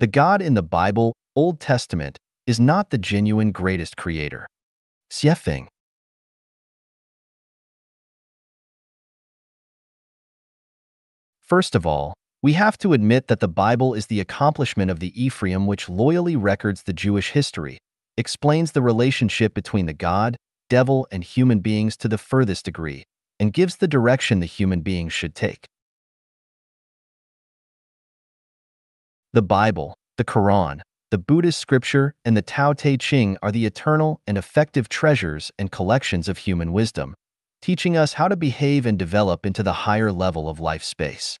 The God in the Bible, Old Testament, is not the genuine greatest creator. Xuefeng. First of all, we have to admit that the Bible is the accomplishment of the Ephraim which loyally records the Jewish history, explains the relationship between the God, devil, and human beings to the furthest degree, and gives the direction the human beings should take. The Bible, the Quran, the Buddhist scripture, and the Tao Te Ching are the eternal and effective treasures and collections of human wisdom, teaching us how to behave and develop into the higher level of life space.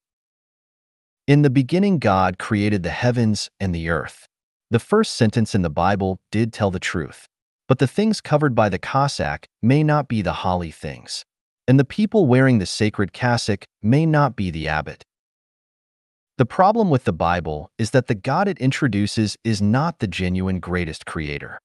In the beginning, God created the heavens and the earth. The first sentence in the Bible did tell the truth. But the things covered by the cassock may not be the holy things, and the people wearing the sacred cassock may not be the abbot. The problem with the Bible is that the God it introduces is not the genuine greatest creator.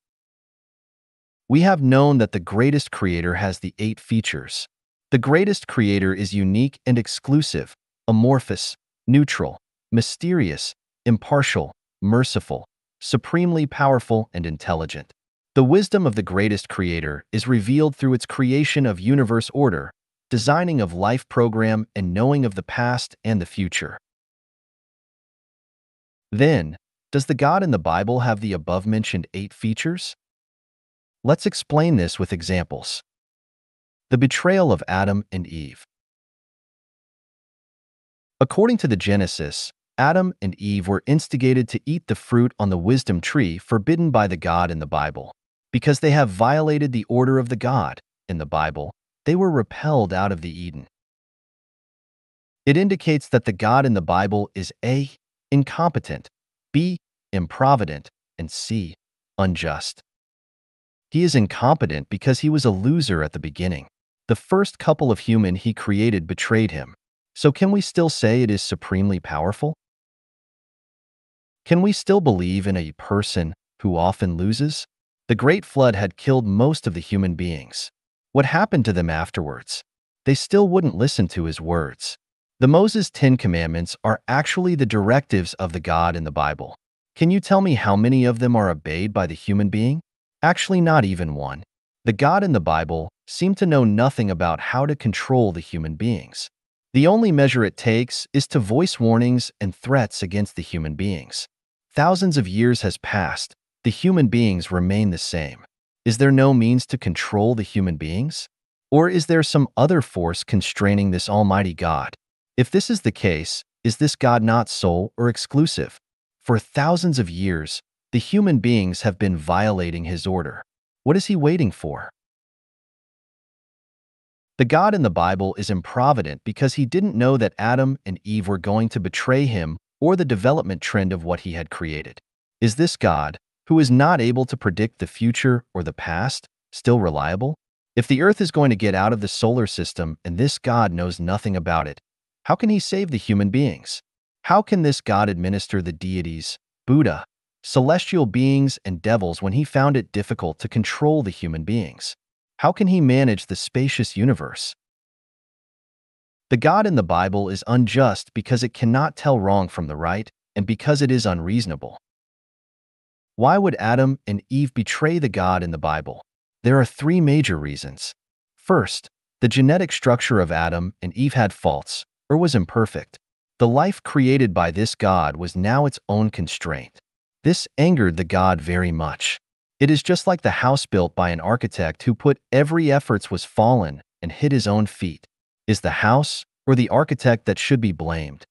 We have known that the greatest creator has the eight features. The greatest creator is unique and exclusive, amorphous, neutral, mysterious, impartial, merciful, supremely powerful, and intelligent. The wisdom of the greatest creator is revealed through its creation of universe order, designing of life program, and knowing of the past and the future. Then, does the God in the Bible have the above-mentioned eight features? Let's explain this with examples. The betrayal of Adam and Eve. According to the Genesis, Adam and Eve were instigated to eat the fruit on the wisdom tree forbidden by the God in the Bible. Because they have violated the order of the God in the Bible, they were repelled out of the Eden. It indicates that the God in the Bible is A. Incompetent, B. Improvident, and C. Unjust. He is incompetent because he was a loser at the beginning. The first couple of human he created betrayed him. So can we still say it is supremely powerful? Can we still believe in a person who often loses? The Great Flood had killed most of the human beings. What happened to them afterwards? They still wouldn't listen to his words. The Moses Ten Commandments are actually the directives of the God in the Bible. Can you tell me how many of them are obeyed by the human being? Actually, not even one. The God in the Bible seemed to know nothing about how to control the human beings. The only measure it takes is to voice warnings and threats against the human beings. Thousands of years has passed, the human beings remain the same. Is there no means to control the human beings? Or is there some other force constraining this almighty God? If this is the case, is this God not sole or exclusive? For thousands of years, the human beings have been violating his order. What is he waiting for? The God in the Bible is improvident because he didn't know that Adam and Eve were going to betray him or the development trend of what he had created. Is this God, who is not able to predict the future or the past, still reliable? If the Earth is going to get out of the solar system and this God knows nothing about it, how can he save the human beings? How can this God administer the deities, Buddha, celestial beings, and devils when he found it difficult to control the human beings? How can he manage the spacious universe? The God in the Bible is unjust because it cannot tell wrong from the right and because it is unreasonable. Why would Adam and Eve betray the God in the Bible? There are three major reasons. First, the genetic structure of Adam and Eve had faults or was imperfect. The life created by this God was now its own constraint. This angered the God very much. It is just like the house built by an architect who put every efforts was fallen and hit his own feet. Is the house or the architect that should be blamed?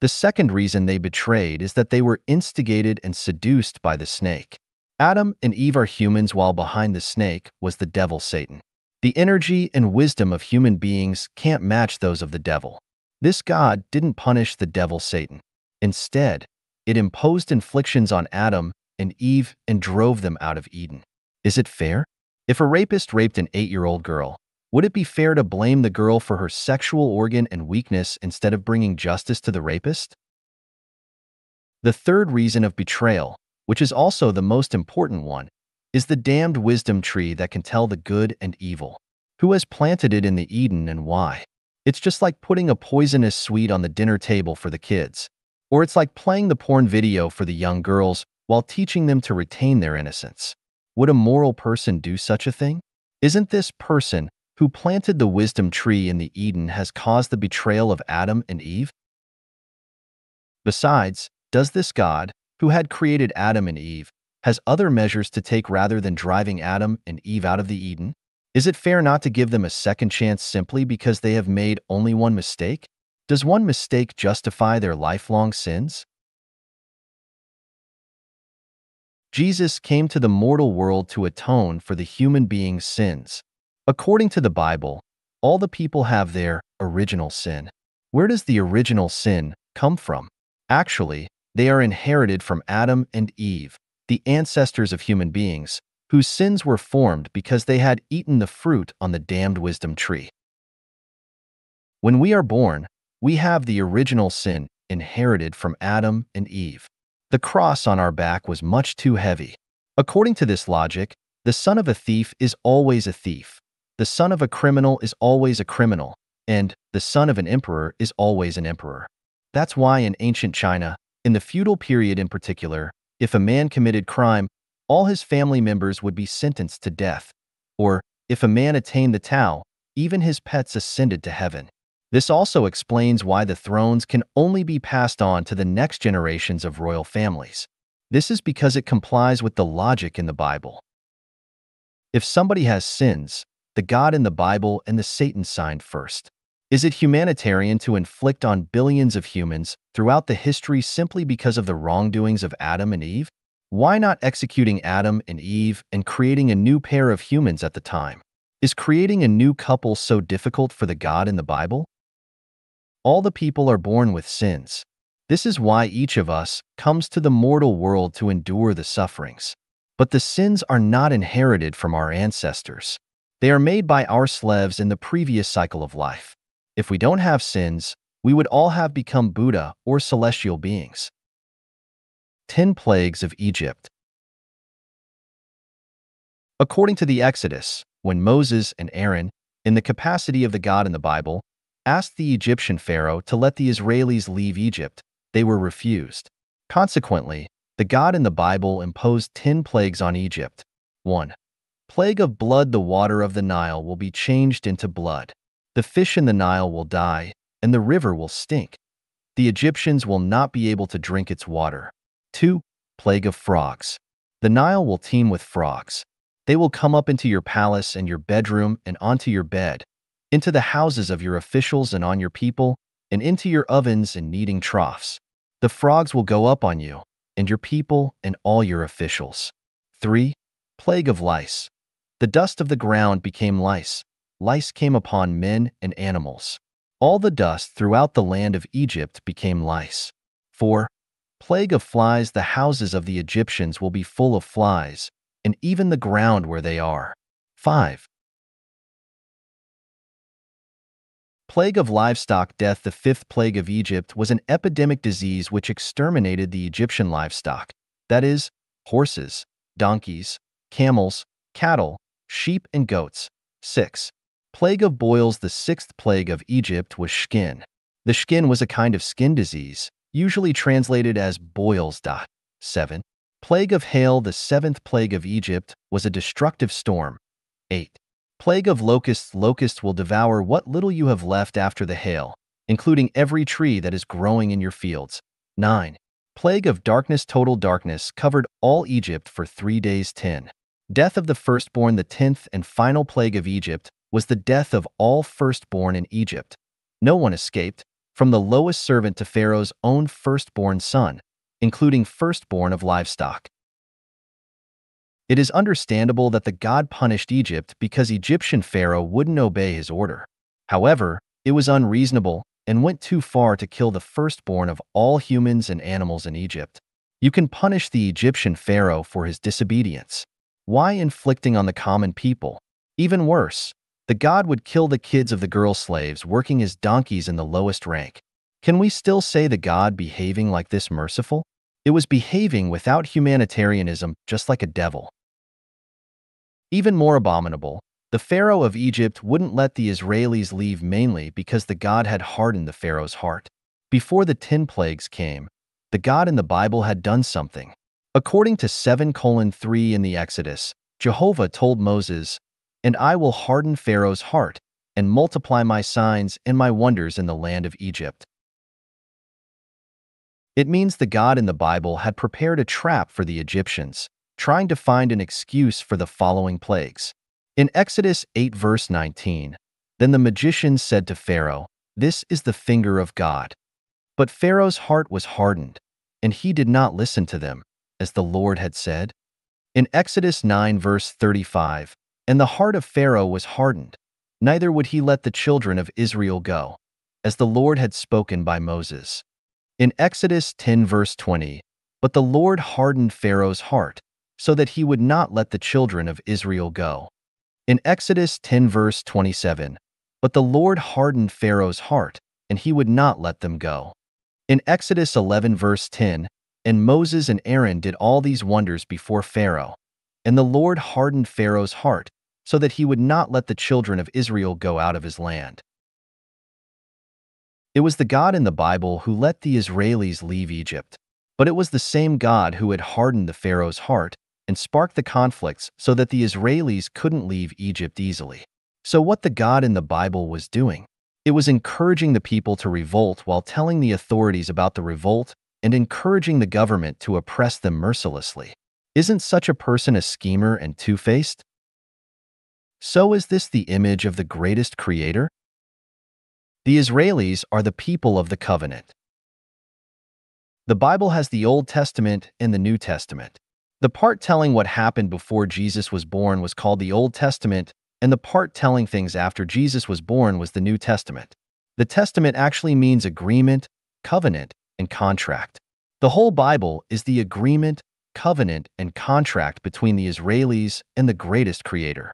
The second reason they betrayed is that they were instigated and seduced by the snake. Adam and Eve are humans while behind the snake was the devil Satan. The energy and wisdom of human beings can't match those of the devil. This God didn't punish the devil Satan. Instead, it imposed inflictions on Adam and Eve and drove them out of Eden. Is it fair? If a rapist raped an eight-year-old girl, would it be fair to blame the girl for her sexual organ and weakness instead of bringing justice to the rapist? The third reason of betrayal, which is also the most important one, is the damned wisdom tree that can tell the good and evil. Who has planted it in the Eden and why? It's just like putting a poisonous sweet on the dinner table for the kids. Or it's like playing the porn video for the young girls while teaching them to retain their innocence. Would a moral person do such a thing? Isn't this person who planted the wisdom tree in the Eden has caused the betrayal of Adam and Eve? Besides, does this God, who had created Adam and Eve, has other measures to take rather than driving Adam and Eve out of the Eden? Is it fair not to give them a second chance simply because they have made only one mistake? Does one mistake justify their lifelong sins? Jesus came to the mortal world to atone for the human being's sins. According to the Bible, all the people have their original sin. Where does the original sin come from? Actually, they are inherited from Adam and Eve, the ancestors of human beings, whose sins were formed because they had eaten the fruit on the damned wisdom tree. When we are born, we have the original sin inherited from Adam and Eve. The cross on our back was much too heavy. According to this logic, the son of a thief is always a thief, the son of a criminal is always a criminal, and the son of an emperor is always an emperor. That's why in ancient China, in the feudal period in particular, if a man committed crime, all his family members would be sentenced to death. Or, if a man attained the Tao, even his pets ascended to heaven. This also explains why the thrones can only be passed on to the next generations of royal families. This is because it complies with the logic in the Bible. If somebody has sins, the God in the Bible and the Satan signed first. Is it humanitarian to inflict on billions of humans throughout the history simply because of the wrongdoings of Adam and Eve? Why not executing Adam and Eve and creating a new pair of humans at the time? Is creating a new couple so difficult for the God in the Bible? All the people are born with sins. This is why each of us comes to the mortal world to endure the sufferings. But the sins are not inherited from our ancestors. They are made by our slaves in the previous cycle of life. If we don't have sins, we would all have become Buddha or celestial beings. 10 Plagues of Egypt According to the Exodus, when Moses and Aaron, in the capacity of the God in the Bible, asked the Egyptian Pharaoh to let the Israelis leave Egypt, they were refused. Consequently, the God in the Bible imposed 10 plagues on Egypt. 1. Plague of blood The water of the Nile will be changed into blood. The fish in the Nile will die, and the river will stink. The Egyptians will not be able to drink its water. 2. Plague of frogs. The Nile will teem with frogs. They will come up into your palace and your bedroom and onto your bed, into the houses of your officials and on your people, and into your ovens and kneading troughs. The frogs will go up on you, and your people, and all your officials. 3. Plague of lice. The dust of the ground became lice. Lice came upon men and animals. All the dust throughout the land of Egypt became lice. 4 plague of flies, the houses of the Egyptians will be full of flies, and even the ground where they are. 5. Plague of livestock death The fifth plague of Egypt was an epidemic disease which exterminated the Egyptian livestock, that is, horses, donkeys, camels, cattle, sheep, and goats. 6. Plague of boils The sixth plague of Egypt was skin. The skin was a kind of skin disease, usually translated as boils. 7. Plague of hail The seventh plague of Egypt was a destructive storm. 8. Plague of locusts Locusts will devour what little you have left after the hail, including every tree that is growing in your fields. 9. Plague of darkness Total darkness covered all Egypt for three days 10. Death of the firstborn The tenth and final plague of Egypt was the death of all firstborn in Egypt. No one escaped, from the lowest servant to Pharaoh's own firstborn son, including firstborn of livestock. It is understandable that the god punished Egypt because Egyptian Pharaoh wouldn't obey his order. However, it was unreasonable and went too far to kill the firstborn of all humans and animals in Egypt. You can punish the Egyptian Pharaoh for his disobedience. Why inflicting on the common people? Even worse, the god would kill the kids of the girl slaves working as donkeys in the lowest rank. Can we still say the god behaving like this merciful? It was behaving without humanitarianism, just like a devil. Even more abominable, the Pharaoh of Egypt wouldn't let the Israelis leave mainly because the god had hardened the Pharaoh's heart. Before the ten plagues came, the God in the Bible had done something. According to 7 colon 3 in the Exodus, Jehovah told Moses, And I will harden Pharaoh's heart and multiply my signs and my wonders in the land of Egypt. It means the God in the Bible had prepared a trap for the Egyptians, trying to find an excuse for the following plagues. In Exodus 8 verse 19, Then the magicians said to Pharaoh, This is the finger of God. But Pharaoh's heart was hardened, and he did not listen to them, as the Lord had said. In Exodus 9 verse 35, And the heart of Pharaoh was hardened, neither would he let the children of Israel go, as the Lord had spoken by Moses. In Exodus 10 verse 20, But the Lord hardened Pharaoh's heart, so that he would not let the children of Israel go. In Exodus 10 verse 27, But the Lord hardened Pharaoh's heart, and he would not let them go. In Exodus 11 verse 10, And Moses and Aaron did all these wonders before Pharaoh, and the Lord hardened Pharaoh's heart, so that he would not let the children of Israel go out of his land. It was the God in the Bible who let the Israelis leave Egypt, but it was the same God who had hardened the Pharaoh's heart and sparked the conflicts so that the Israelis couldn't leave Egypt easily. So what the God in the Bible was doing? It was encouraging the people to revolt while telling the authorities about the revolt and encouraging the government to oppress them mercilessly. Isn't such a person a schemer and two-faced? So is this the image of the greatest creator? The Israelis are the people of the covenant. The Bible has the Old Testament and the New Testament. The part telling what happened before Jesus was born was called the Old Testament, and the part telling things after Jesus was born was the New Testament. The Testament actually means agreement, covenant, and contract. The whole Bible is the agreement, covenant, and contract between the Israelis and the greatest creator.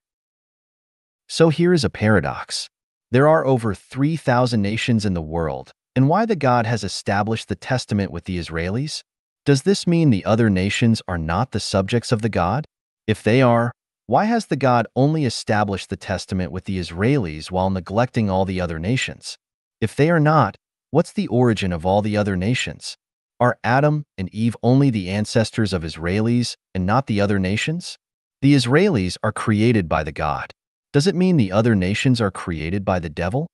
So here is a paradox. There are over 3,000 nations in the world, and why the God has established the testament with the Israelis? Does this mean the other nations are not the subjects of the God? If they are, why has the God only established the testament with the Israelis while neglecting all the other nations? If they are not, what's the origin of all the other nations? Are Adam and Eve only the ancestors of Israelis and not the other nations? The Israelis are created by the God. Does it mean the other nations are created by the devil?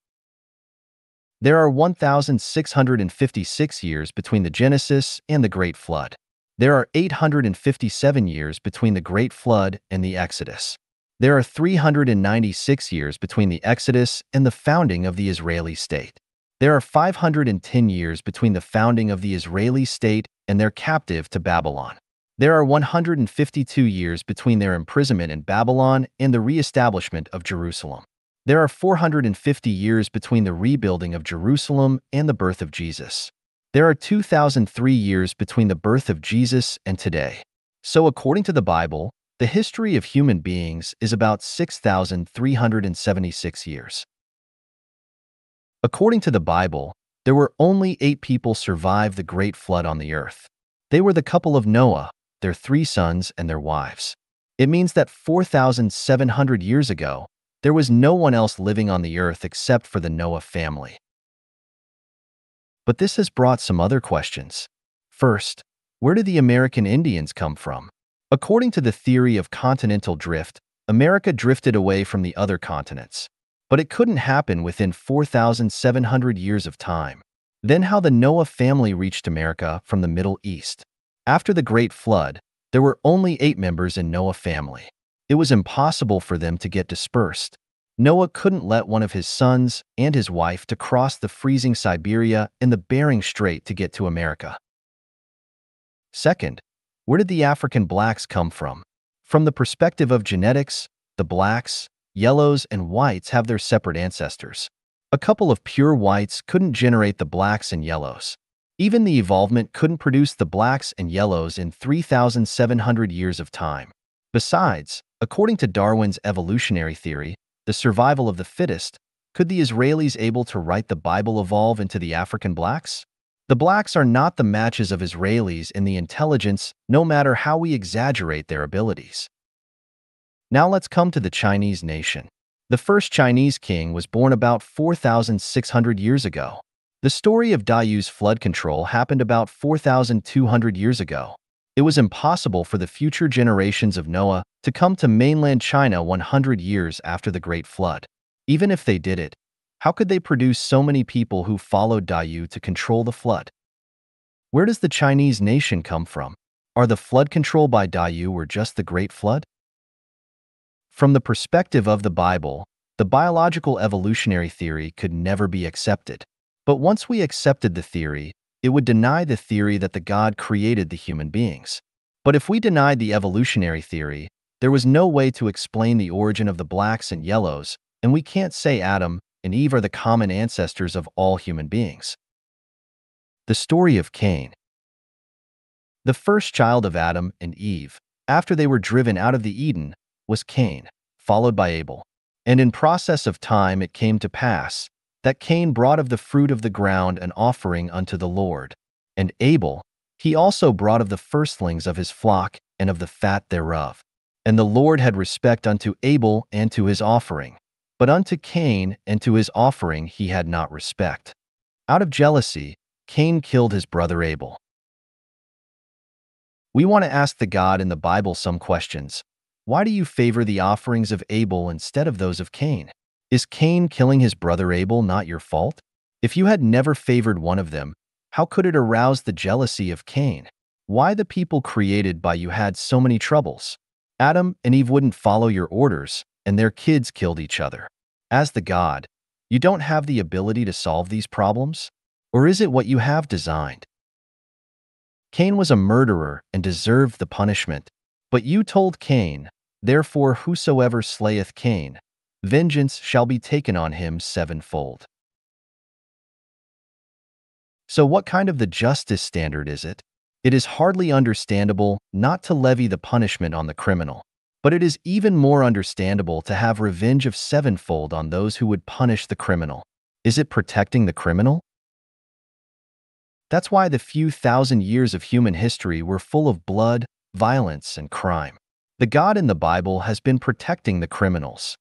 There are 1,656 years between the Genesis and the Great Flood. There are 857 years between the Great Flood and the Exodus. There are 396 years between the Exodus and the founding of the Israeli state. There are 510 years between the founding of the Israeli state and their captive to Babylon. There are 152 years between their imprisonment in Babylon and the re-establishment of Jerusalem. There are 450 years between the rebuilding of Jerusalem and the birth of Jesus. There are 2,003 years between the birth of Jesus and today. So according to the Bible, the history of human beings is about 6,376 years. According to the Bible, there were only eight people survive the great flood on the earth. They were the couple of Noah, their three sons, and their wives. It means that 4,700 years ago, there was no one else living on the earth except for the Noah family. But this has brought some other questions. First, where did the American Indians come from? According to the theory of continental drift, America drifted away from the other continents. But it couldn't happen within 4,700 years of time. Then how the Noah family reached America from the Middle East. After the Great Flood, there were only eight members in Noah's family. It was impossible for them to get dispersed. Noah couldn't let one of his sons and his wife to cross the freezing Siberia and the Bering Strait to get to America. Second, where did the African blacks come from? From the perspective of genetics, the blacks, yellows, and whites have their separate ancestors. A couple of pure whites couldn't generate the blacks and yellows. Even the evolvement couldn't produce the blacks and yellows in 3,700 years of time. Besides, according to Darwin's evolutionary theory, the survival of the fittest, could the Israelis able to write the Bible evolve into the African blacks? The blacks are not the matches of Israelis in the intelligence, no matter how we exaggerate their abilities. Now let's come to the Chinese nation. The first Chinese king was born about 4,600 years ago. The story of Dayu's flood control happened about 4,200 years ago. It was impossible for the future generations of Noah to come to mainland China 100 years after the Great Flood. Even if they did it, how could they produce so many people who followed Dayu to control the flood? Where does the Chinese nation come from? Are the flood control by Dayu or just the Great Flood? From the perspective of the Bible, the biological evolutionary theory could never be accepted. But once we accepted the theory, it would deny the theory that the God created the human beings. But if we denied the evolutionary theory, there was no way to explain the origin of the blacks and yellows, and we can't say Adam and Eve are the common ancestors of all human beings. The story of Cain. The first child of Adam and Eve, after they were driven out of the Eden, was Cain, followed by Abel. And in process of time it came to pass that Cain brought of the fruit of the ground an offering unto the Lord. And Abel, he also brought of the firstlings of his flock and of the fat thereof. And the Lord had respect unto Abel and to his offering, but unto Cain and to his offering he had not respect. Out of jealousy, Cain killed his brother Abel. We want to ask the God in the Bible some questions. Why do you favor the offerings of Abel instead of those of Cain? Is Cain killing his brother Abel not your fault? If you had never favored one of them, how could it arouse the jealousy of Cain? Why the people created by you had so many troubles? Adam and Eve wouldn't follow your orders, and their kids killed each other. As the God, you don't have the ability to solve these problems? Or is it what you have designed? Cain was a murderer and deserved the punishment. But you told Cain, Therefore whosoever slayeth Cain, vengeance shall be taken on him sevenfold. So what kind of the justice standard is it? It is hardly understandable not to levy the punishment on the criminal, but it is even more understandable to have revenge of sevenfold on those who would punish the criminal. Is it protecting the criminal? That's why the few thousand years of human history were full of blood, violence, and crime. The God in the Bible has been protecting the criminals.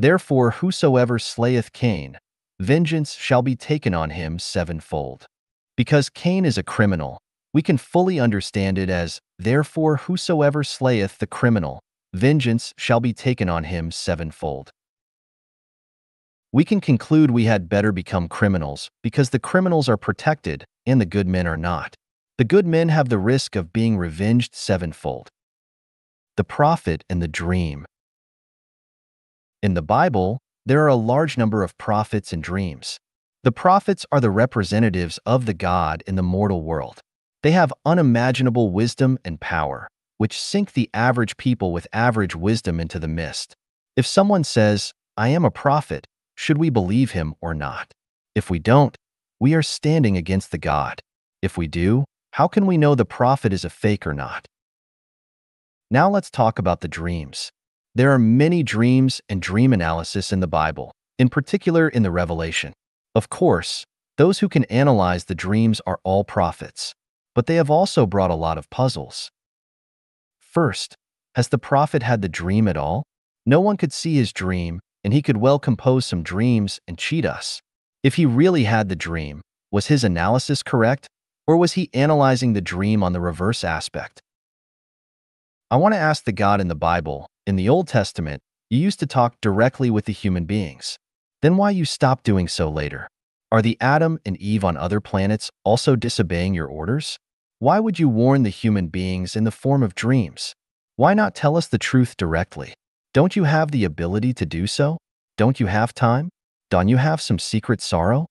Therefore whosoever slayeth Cain, vengeance shall be taken on him sevenfold. Because Cain is a criminal, we can fully understand it as, Therefore whosoever slayeth the criminal, vengeance shall be taken on him sevenfold we can conclude we had better become criminals because the criminals are protected and the good men are not. The good men have the risk of being revenged sevenfold. The prophet and the dream. In the Bible, there are a large number of prophets and dreams. The prophets are the representatives of the God in the mortal world. They have unimaginable wisdom and power, which sink the average people with average wisdom into the mist. If someone says, I am a prophet, should we believe him or not? If we don't, we are standing against the God. If we do, how can we know the prophet is a fake or not? Now let's talk about the dreams. There are many dreams and dream analysis in the Bible, in particular in the Revelation. Of course, those who can analyze the dreams are all prophets, but they have also brought a lot of puzzles. First, has the prophet had the dream at all? No one could see his dream, and he could well compose some dreams and cheat us. If he really had the dream, was his analysis correct, or was he analyzing the dream on the reverse aspect? I want to ask the God in the Bible, in the Old Testament, you used to talk directly with the human beings. Then why you stopped doing so later? Are the Adam and Eve on other planets also disobeying your orders? Why would you warn the human beings in the form of dreams? Why not tell us the truth directly? Don't you have the ability to do so? Don't you have time? Don't you have some secret sorrow?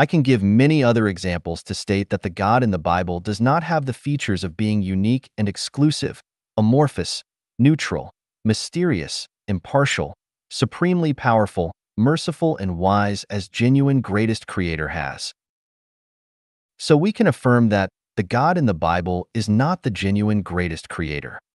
I can give many other examples to state that the God in the Bible does not have the features of being unique and exclusive, amorphous, neutral, mysterious, impartial, supremely powerful, merciful, and wise as genuine greatest creator has. So we can affirm that the God in the Bible is not the genuine greatest creator.